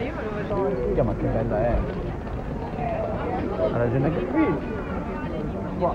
Minchia, ma che bella è. Ha ragione anche qui. Qua.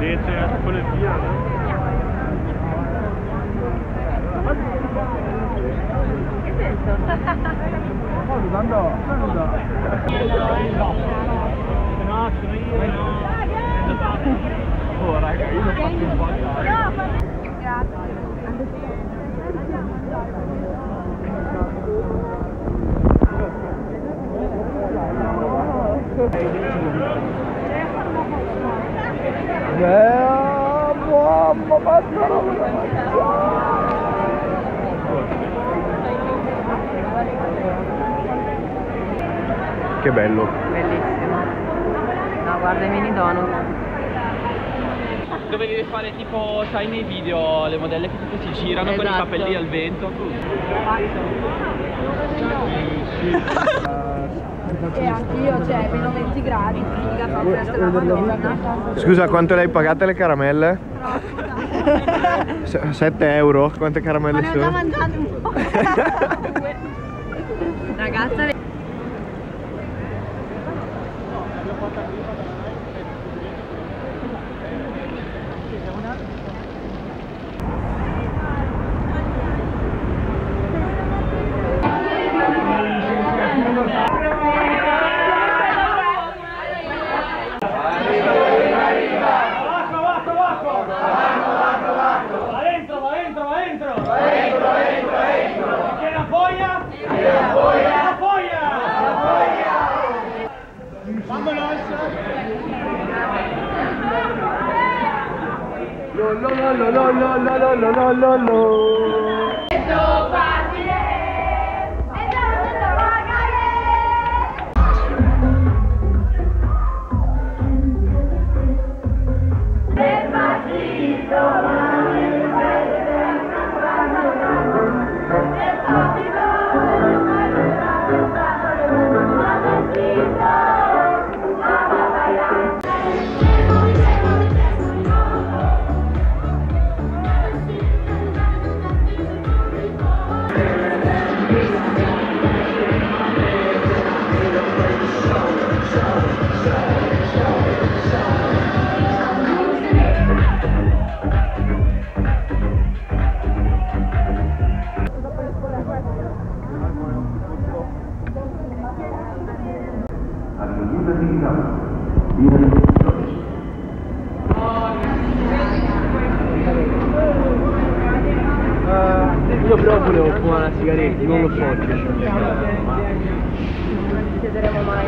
Det är inte, jag får det igen. 嗯好的嗯的嗯好的嗯好的嗯好的嗯好的嗯好的嗯好的 Che bello. Bellissimo. No, guarda i mini donut. Dovevi fare tipo, sai nei video, le modelle che tipo si girano con i Esatto. capelli al vento. E anch'io, cioè, meno 20 gradi, figa, fa festa la Madonna. Scusa, quanto le hai pagate le caramelle? 7 euro? Quante Ma caramelle ne ho già sono? mangiate un po'. ragazza adentro, Lo, lo, lo, lo, lo, lo, lo, lo, lo, lo, cittadina. Uh, eh, io però volevo fumare una sigaretta, non lo so. Non ci chiederemo mai.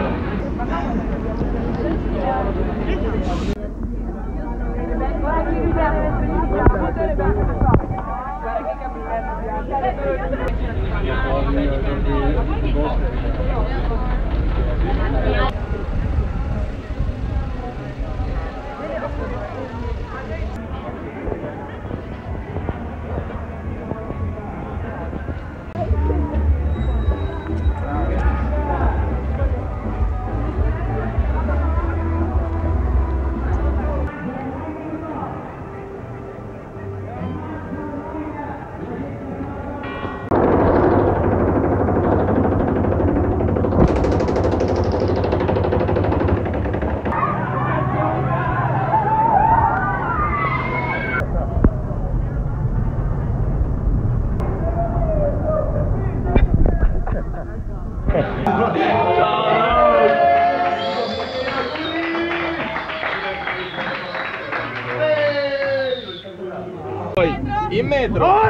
In metro.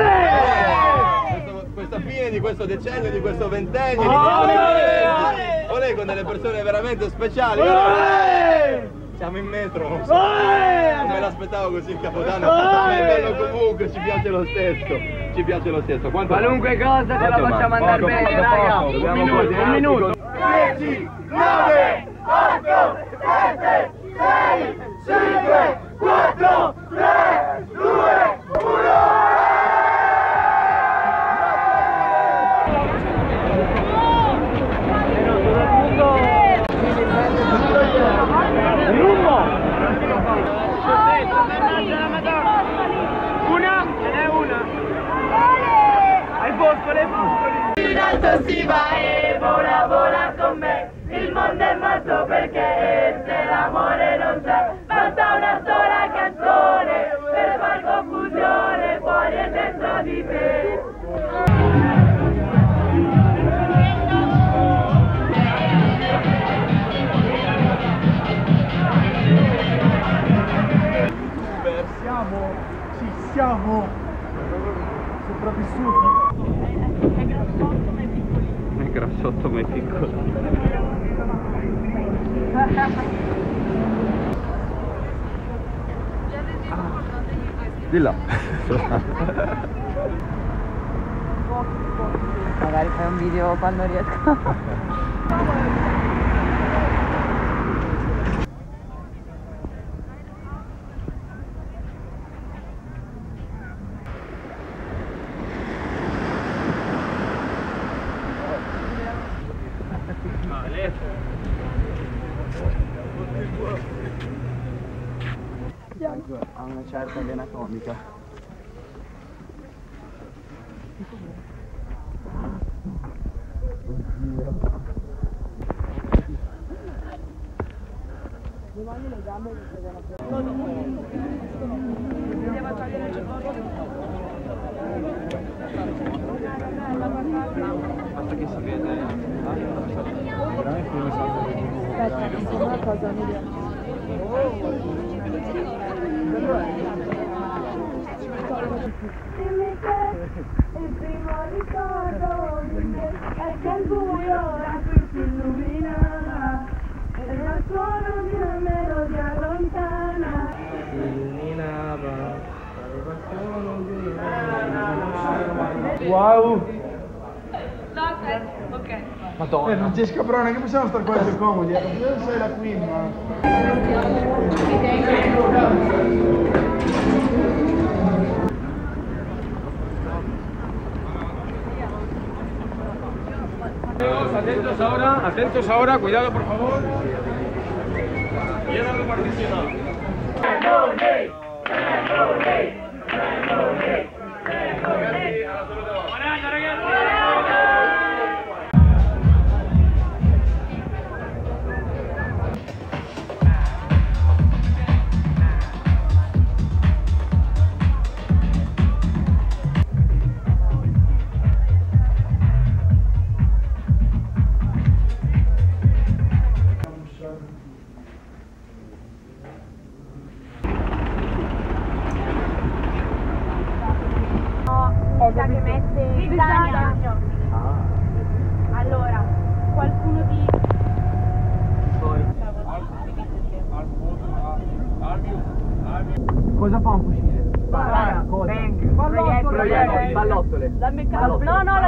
Questo- questa fine di questo decennio, di questo ventennio, Olè con delle persone veramente speciali. Olè! Siamo in metro, non me l'aspettavo così il capodanno, ma è bello comunque, ci piace lo stesso. Ci piace lo stesso. Quanto Qualunque cosa ce la facciamo andare bene, raga. Un minuto, un minuto. 10, 9, 8, 7, 6, 5, 4, 3, alto si va e vola, vola con me. Il mondo è matto perché se l'amore non c'è, basta una sola canzone per far confusione fuori e dentro di te. Di là. Magari fai un video quando riesco. Ha una certa vena comica. Basta che si vede. Veramente come sa. una cosa, Il primo ricordo è che il buio ora qui si illumina e il suono di una melodia lontana. Wow! Madonna. Eh, Francesca Brona, che possiamo stare qua più comodi? Eh, non sei la Queen, ma... Atentos ahora, atentos ahora, cuidado por favor. Llena repartición. Questa Dame cabo. No, no,